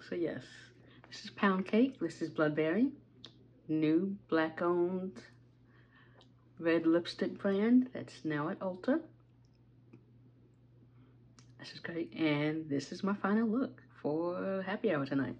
So yes, this is Pound Cake. This is Bloodberry. New black owned red lipstick brand that's now at Ulta. This is great. And this is my final look for happy hour tonight.